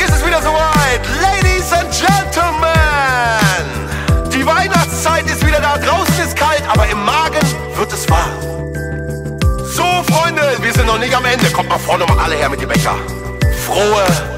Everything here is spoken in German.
ist es wieder soweit. Ladies and Gentlemen. Die Weihnachtszeit ist wieder da. Draußen ist kalt, aber im Magen wird es warm. So, Freunde, wir sind noch nicht am Ende. Kommt mal vorne mal alle her mit dem Becher. Frohe